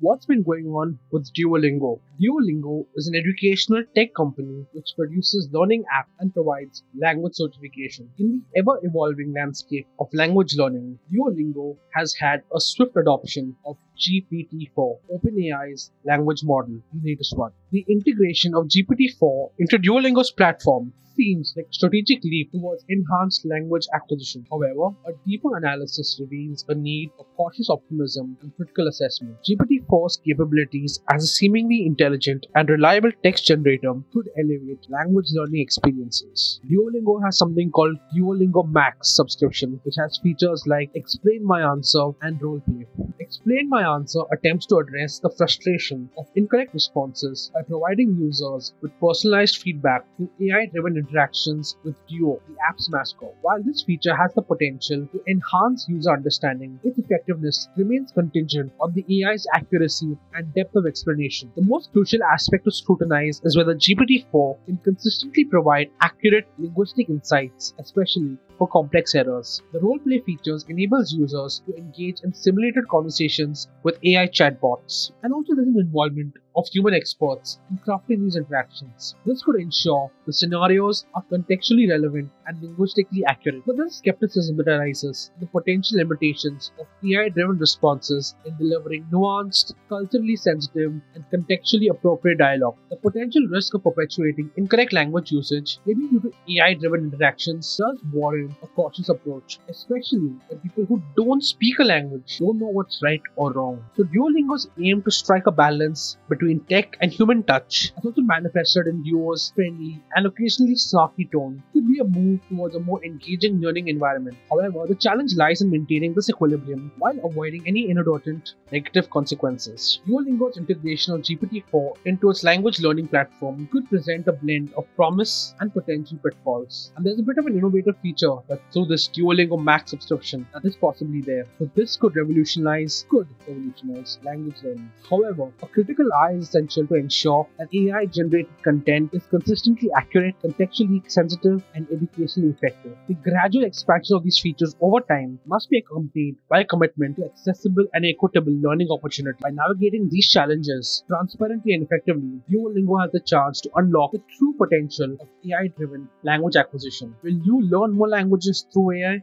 What's been going on with Duolingo? Duolingo is an educational tech company which produces learning apps and provides language certification. In the ever evolving landscape of language learning, Duolingo has had a swift adoption of GPT-4, OpenAI's language model, the latest one. The integration of GPT-4 into Duolingo's platform seems like a strategic leap towards enhanced language acquisition. However, a deeper analysis reveals a need for cautious optimism and critical assessment. GPT-4's capabilities as a seemingly intelligent and reliable text generator could elevate language learning experiences. Duolingo has something called Duolingo Max subscription, which has features like Explain My Answer and Roleplay. Explain My Answer attempts to address the frustration of incorrect responses by providing users with personalized feedback through AI driven interactions with Duo, the app's mascot. While this feature has the potential to enhance user understanding, its effectiveness remains contingent on the AI's accuracy and depth of explanation. The most crucial aspect to scrutinize is whether GPT 4 can consistently provide accurate linguistic insights, especially for complex errors. The roleplay features enables users to engage in simulated conversations with AI chatbots, and also there's an involvement of human experts in crafting these interactions. This could ensure the scenarios are contextually relevant and linguistically accurate. But there's skepticism that arises the potential limitations of AI driven responses in delivering nuanced, culturally sensitive, and contextually appropriate dialogue. The potential risk of perpetuating incorrect language usage, maybe due to AI driven interactions, does warrant a cautious approach, especially when people who don't speak a language don't know what's right or wrong. So Duolingo's aim to strike a balance between tech and human touch has also manifested in Duo's friendly and occasionally snarky tone could be a move towards a more engaging learning environment. However, the challenge lies in maintaining this equilibrium while avoiding any inadvertent negative consequences. Duolingo's integration of GPT-4 into its language learning platform could present a blend of promise and potential pitfalls. And there's a bit of an innovative feature that through this Duolingo Max subscription that is possibly there. So this could revolutionize, could revolutionize language learning. However, a critical eye is essential to ensure that AI generated content is consistently accurate, contextually sensitive, and educationally effective. The gradual expansion of these features over time must be accompanied by a commitment to accessible and equitable learning opportunities. By navigating these challenges transparently and effectively, Duolingo has the chance to unlock the true potential of AI driven language acquisition. Will you learn more languages through AI?